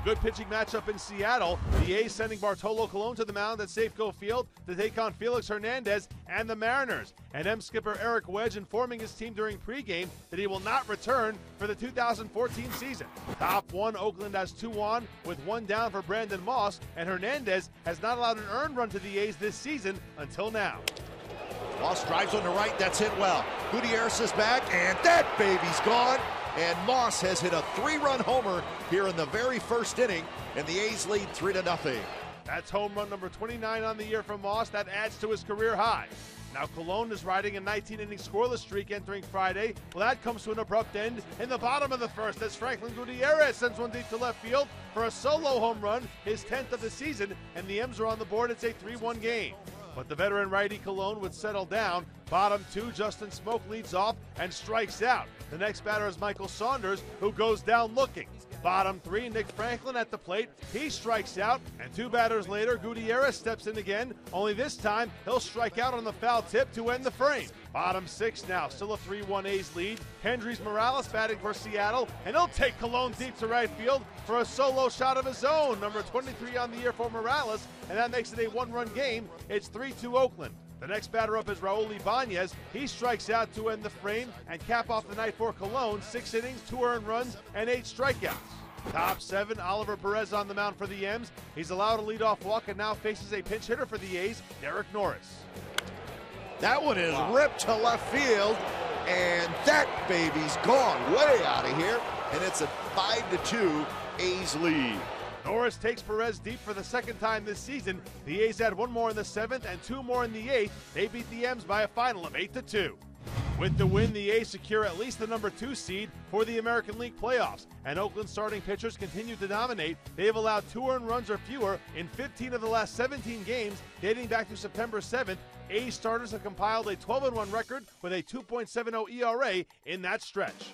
A good pitching matchup in Seattle. The A's sending Bartolo Colon to the mound at Safeco Field to take on Felix Hernandez and the Mariners. And M skipper Eric Wedge informing his team during pregame that he will not return for the 2014 season. Top one, Oakland has two on with one down for Brandon Moss, and Hernandez has not allowed an earned run to the A's this season until now. Moss drives on the right, that's hit well. Gutierrez is back, and that baby's gone. And Moss has hit a three-run homer here in the very first inning, and the A's lead three to nothing. That's home run number 29 on the year from Moss. That adds to his career high. Now Colon is riding a 19-inning scoreless streak entering Friday. Well, that comes to an abrupt end in the bottom of the first as Franklin Gutierrez sends one deep to left field for a solo home run, his 10th of the season, and the M's are on the board. It's a 3-1 game. But the veteran righty Colon would settle down. Bottom two, Justin Smoak leads off and strikes out. The next batter is Michael Saunders, who goes down looking. Bottom three, Nick Franklin at the plate. He strikes out, and two batters later, Gutierrez steps in again. Only this time, he'll strike out on the foul tip to end the frame. Bottom six now, still a 3 1 A's lead. Kendrys Morales batting for Seattle, and he'll take Colon deep to right field for a solo shot of his own. Number 23 on the year for Morales, and that makes it a one run game. It's 3 2 Oakland. The next batter up is Raul Ibanez. He strikes out to end the frame and cap off the night for Colon. Six innings, two earned runs, and eight strikeouts. Top seven, Oliver Perez on the mound for the M's. He's allowed a leadoff walk and now faces a pinch hitter for the A's, Derek Norris. That one is wow. ripped to left field, and that baby's gone way out of here, and it's a 5 to 2 A's lead. Norris takes Perez deep for the second time this season. The A's had one more in the seventh and two more in the eighth. They beat the M's by a final of 8 to 2. With the win, the A's secure at least the number two seed for the American League playoffs. And Oakland starting pitchers continue to dominate. They have allowed two earned runs or fewer in 15 of the last 17 games, dating back to September 7th. A's starters have compiled a 12 1 record with a 2.70 ERA in that stretch.